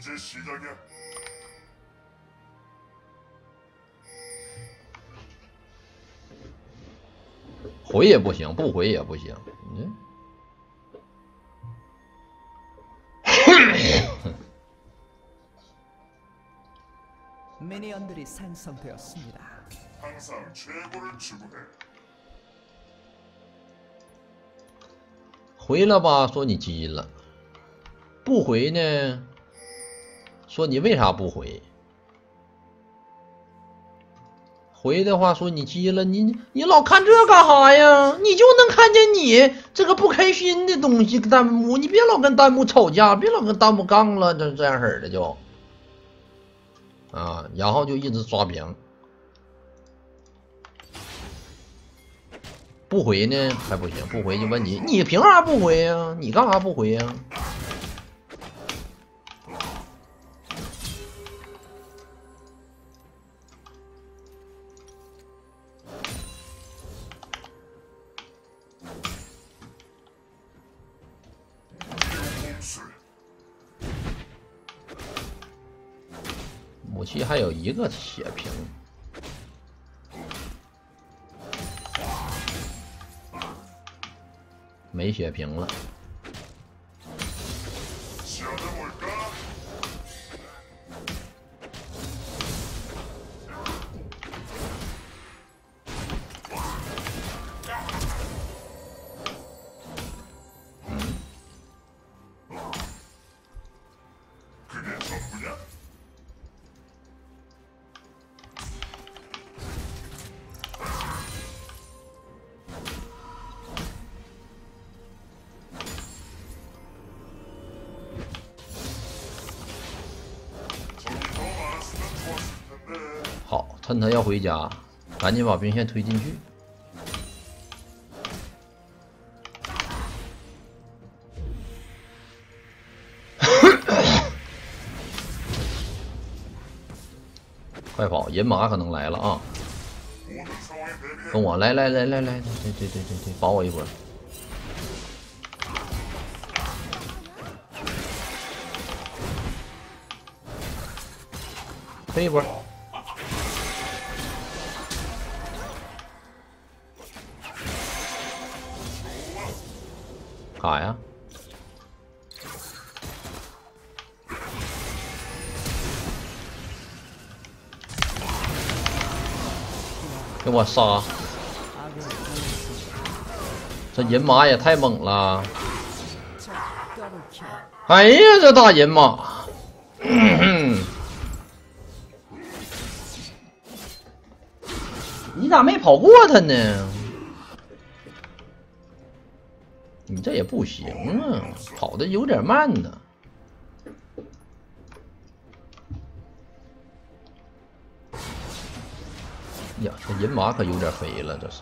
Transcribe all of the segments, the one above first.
이제 시작이야. 回也不行，不回也不行。嗯， 미니언들이 생성되었습니다. 항상 최고를 추구해. 回了吧，说你急了；不回呢， 说你为啥不回？回的话说你急了，你你老看这干啥呀？你就能看见你这个不开心的东西，弹幕，你别老跟弹幕吵架，别老跟弹幕杠了，这这样式儿的就啊，然后就一直刷屏，不回呢还不行，不回就问你，你凭啥不回呀？你干啥不回呀？一个血瓶，没血瓶了。趁他要回家赶紧把兵线推进去。快跑人马可能来了啊跟我来来来来来对对对对对保我一波推一波卡呀。给我杀。这人马也太猛了。哎呀，这大人马。你咋没跑过他呢？你这也不行啊，跑的有点慢呢。呀，这人马可有点肥了，这是。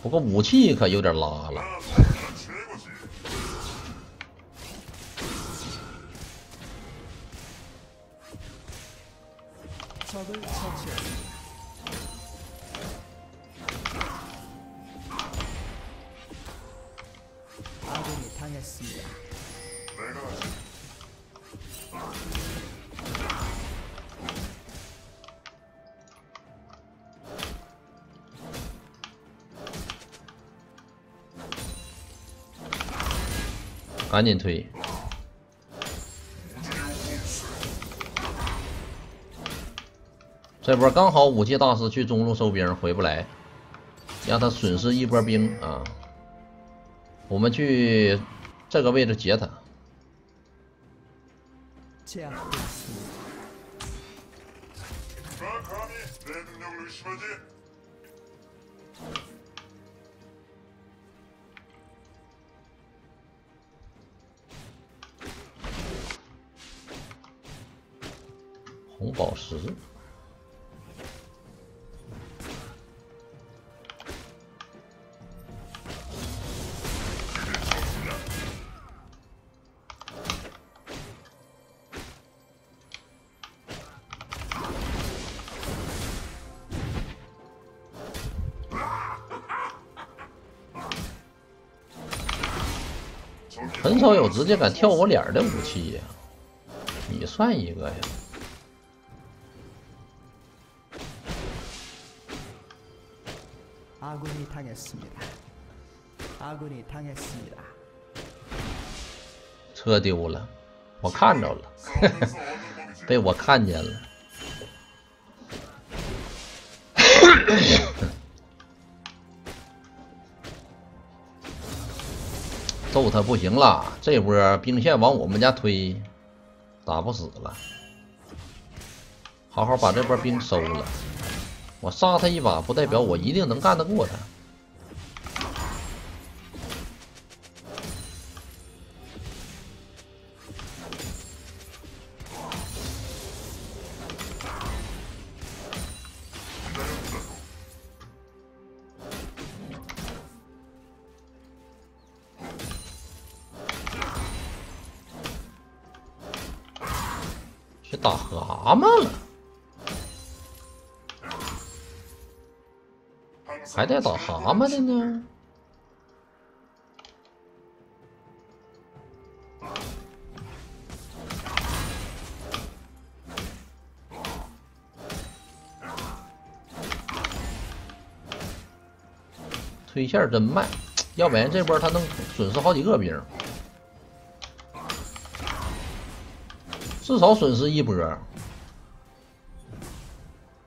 不过武器可有点拉了。아군이 당했습니다. 내가 하지. 아, 赶紧推。这波刚好武器大师去中路收兵，回不来，让他损失一波兵啊！ 我们去这个位置截他。这样。红宝石。少有直接敢跳我脸的武器呀你算一个呀？车丢了我看着了。被我看见了。揍他不行了，这波兵线往我们家推，打不死了。好好把这波兵收了，我杀他一把，不代表我一定能干得过他。打蛤蟆了，还带打蛤蟆的呢。推线真慢，要不然这波他能损失好几个兵，至少损失一波。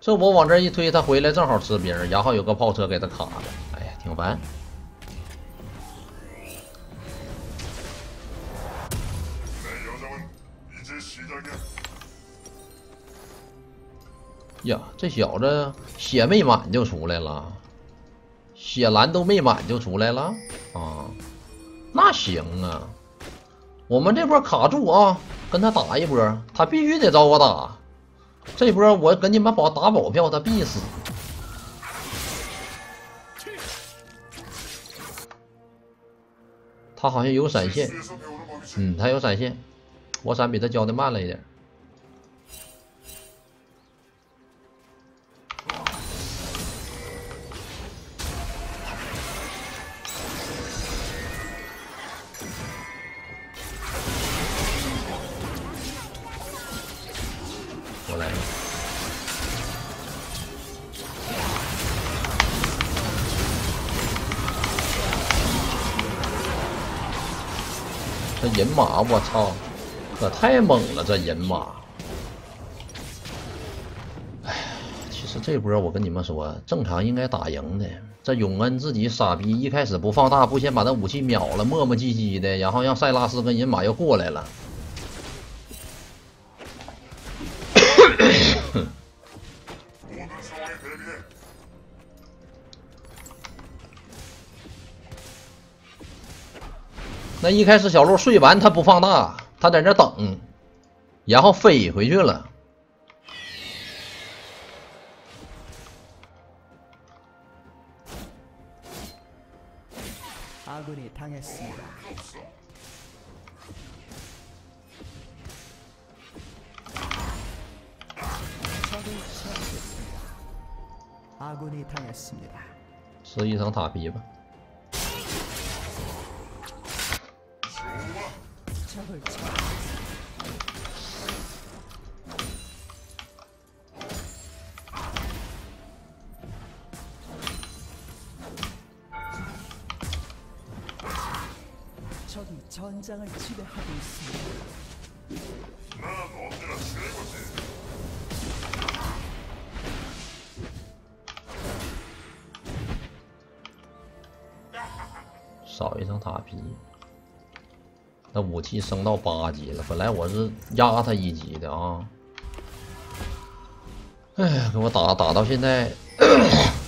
这我往这一推，他回来正好吃兵，然后有个炮车给他卡的，哎呀，挺烦。呀，这小子血没满就出来了，血蓝都没满就出来了。啊，那行啊，我们这波卡住啊，跟他打一波他必须得找我打。这波我跟你们保打保票他必死。他好像有闪现。嗯他有闪现。我闪比他交的慢了一点。人马，我操，可太猛了！这人马，哎，其实这波我跟你们说，正常应该打赢的。这永恩自己傻逼，一开始不放大，不先把那武器秒了，磨磨唧唧的，然后让塞拉斯跟人马又过来了。那一开始小鹿睡完他不放大他在那等然后飞回去了。阿古他也死阿古他也死吃一层塔皮吧。적을 처치. 적이 전장을 지배하고 있습니다. 난 언제나 최고지. 少一层塔皮， 那武器升到八级了，本来我是压他一级的啊！哎呀，给我打打到现在，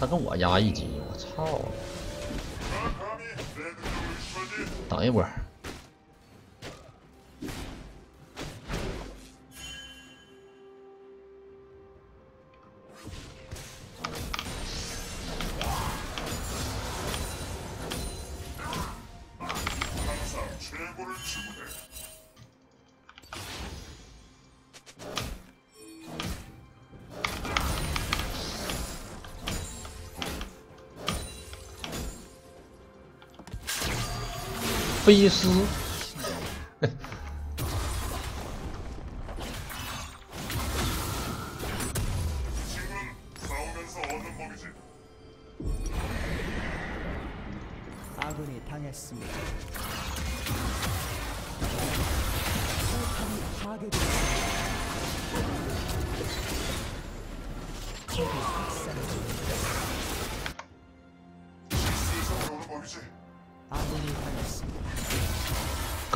他跟我压一级，我操！等一会儿。飞的。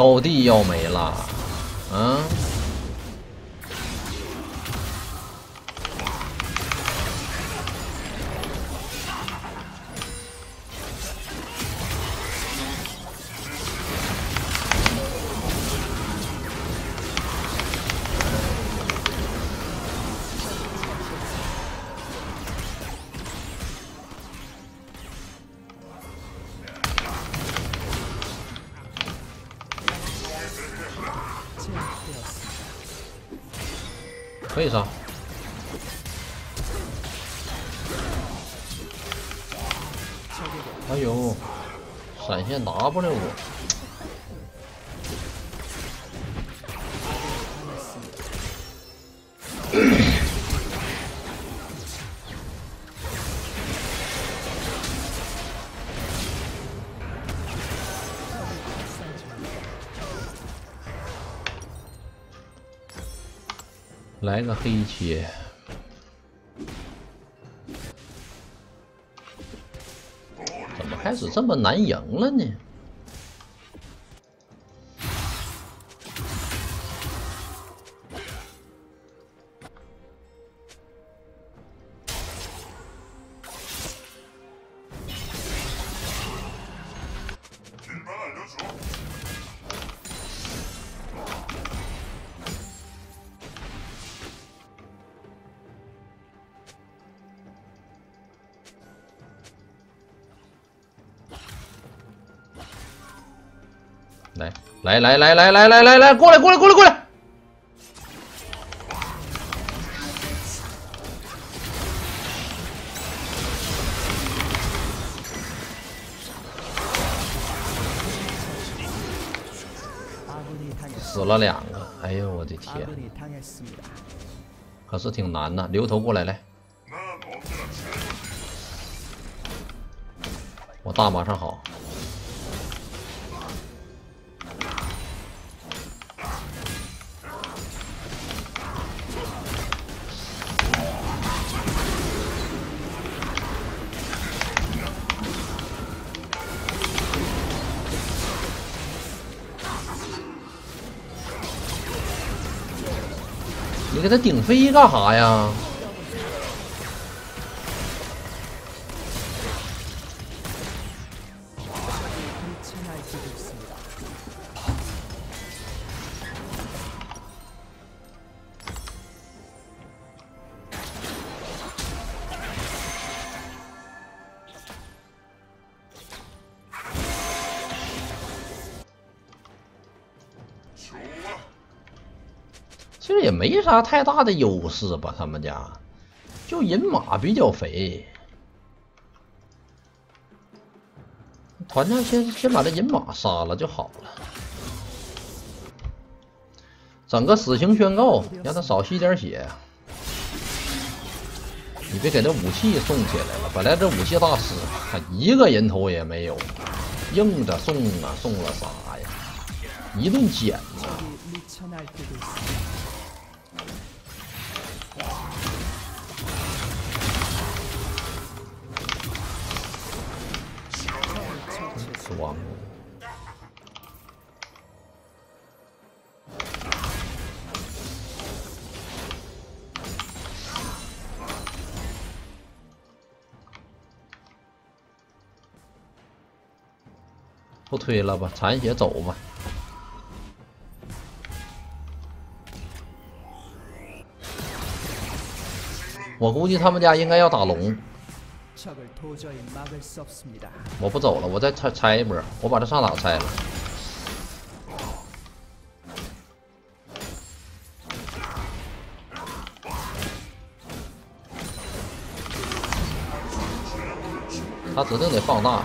高地要没了，嗯，w 来个黑切，怎么开始这么难赢了呢？来来来来来来来来来，过来过来过来过来！这天。可是挺难的留头过来来我大马上好。你给他顶飞干哈呀？其实也没啥太大的优势吧，他们家就银马比较肥。团战先先把这银马杀了就好了，整个死刑宣告，让他少吸点血。你别给这武器送起来了，本来这武器大师他一个人头也没有，硬着送啊，送了啥呀？一顿捡呐、直接死亡，不推了吧，残血走吧。我估计他们家应该要打龙。我不走了我再拆拆一波我把这上塔拆了？他指定得放大。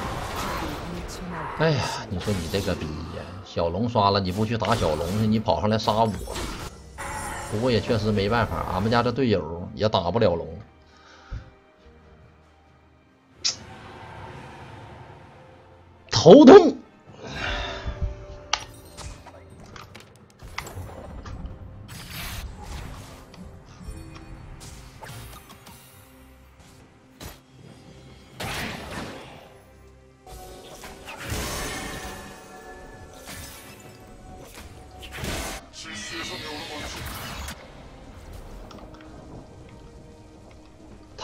哎呀你说你这个逼呀小龙刷了你不去打小龙去你跑上来杀我。不过也确实没办法，俺们家这队友也打不了龙。头痛。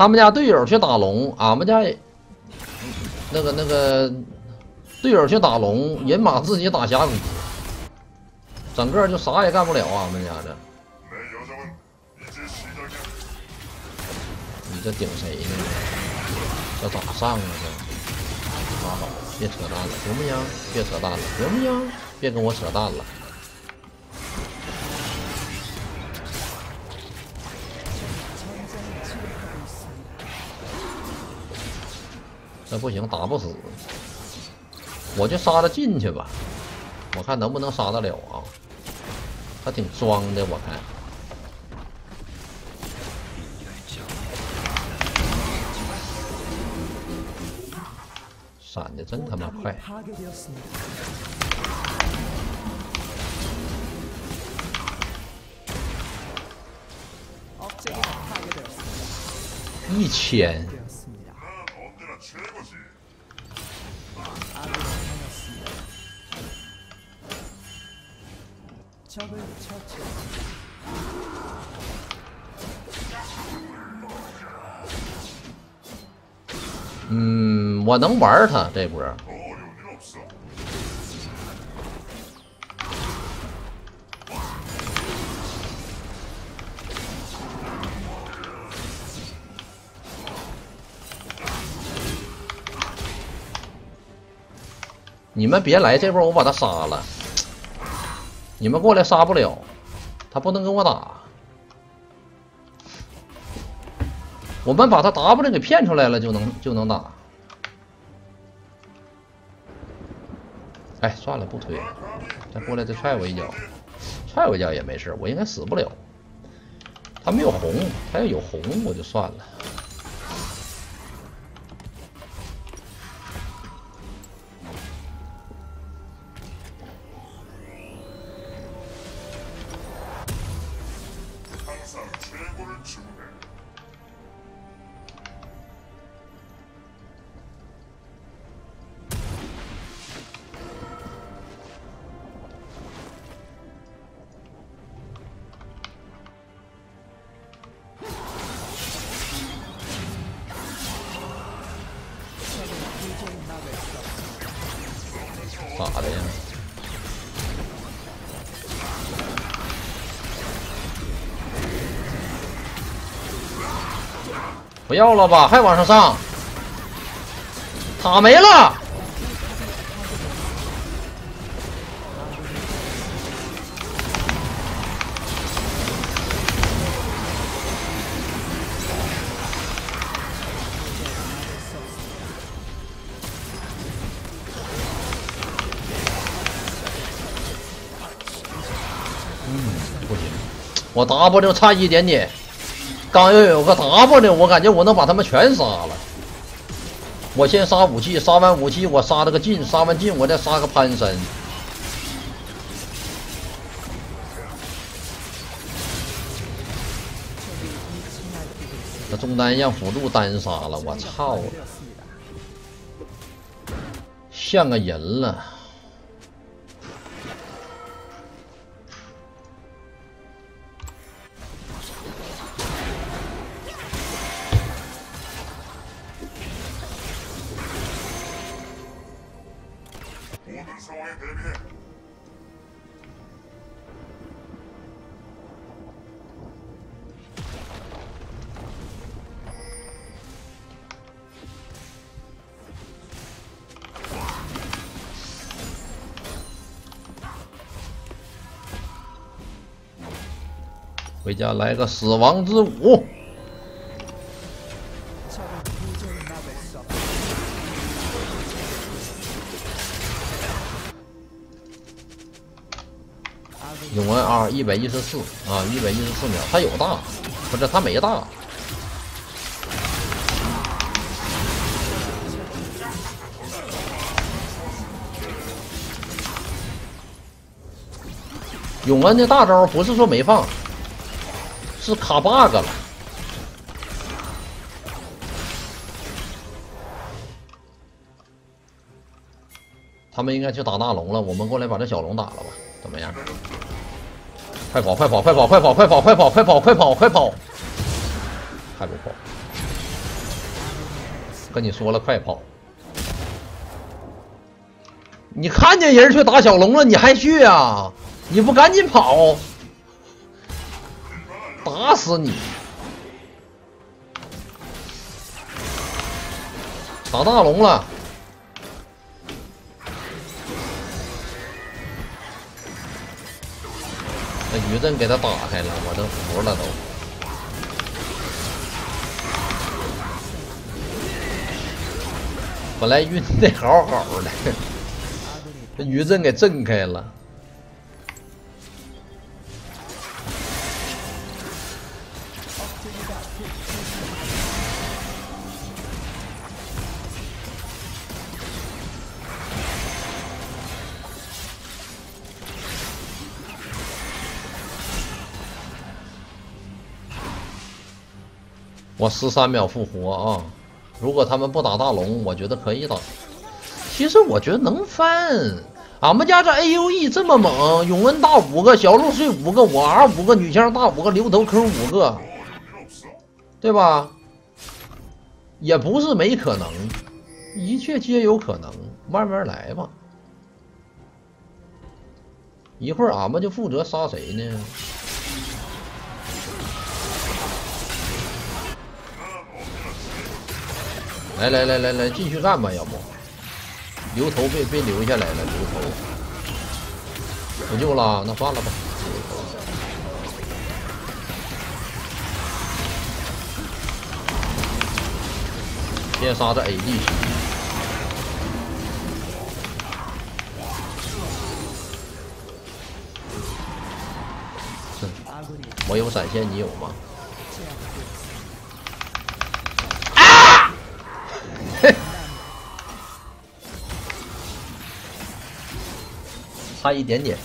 他们家队友去打龙，俺们家那个那个队友去打龙，人马自己打峡谷，整个就啥也干不了。俺们家这，你这顶谁呢？这咋上啊？这拉倒，别扯淡了，行不行？别扯淡了，行不行？别跟我扯淡了。那不行打不死。我就杀他进去吧我看能不能杀得了啊。他挺装的我看。闪的真他妈快。一千。嗯我能玩他这波。你们别来这波我把他杀了。你们过来杀不了，他不能跟我打。我们把他 W 给骗出来了，就能就能打。哎，算了，不推了，再过来再踹我一脚，踹我一脚也没事，我应该死不了。他没有红，他要有红我就算了。不要了吧，还往上上，塔没了。不行，我 W 差一点点，刚要有个 w 我感觉我能把他们全杀了，我先杀武器，杀完武器我杀这个烬，杀完烬我再杀个潘森。那中单让辅助单杀了，我操。像个人了。回家来个死亡之舞。一百一十四啊，一百一十四秒，他有大，不是他没大。永恩的大招不是说没放，是卡 bug 了。他们应该去打大龙了，我们过来把这小龙打了吧？怎么样？快跑！快跑！快跑！快跑！快跑！快跑！快跑！快跑！快跑！还不跑？跟你说了，快跑！你看见人去打小龙了，你还去啊？你不赶紧跑？打死你！打大龙了！那余震给他打开了，我都服了都。本来晕的好好的，这余震给震开了。我十三秒复活啊！如果他们不打大龙，我觉得可以打。其实我觉得能翻。俺们家这 A U E 这么猛，永恩大五个，小鹿碎五个，我 R 五个，女枪大五个，牛头 Q 五个，对吧？也不是没可能，一切皆有可能，慢慢来吧。一会儿俺们就负责杀谁呢？来来来来来，继续干吧，要不留头被被留下来了，留头不救了，那算了吧。先杀这 AD，我有闪现，你有吗？差一点点。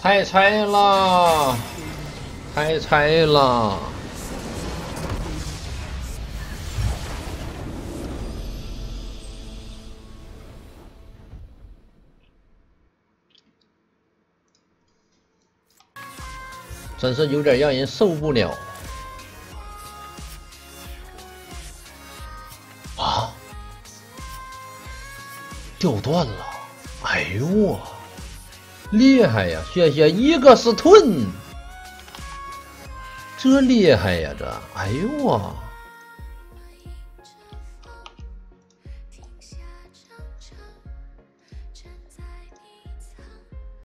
太菜了！开拆了！真是有点让人受不了啊！掉断了！哎呦我，厉害呀！谢谢一个是盾。这厉害呀！这，哎呦我。